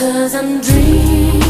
Cause I'm dreaming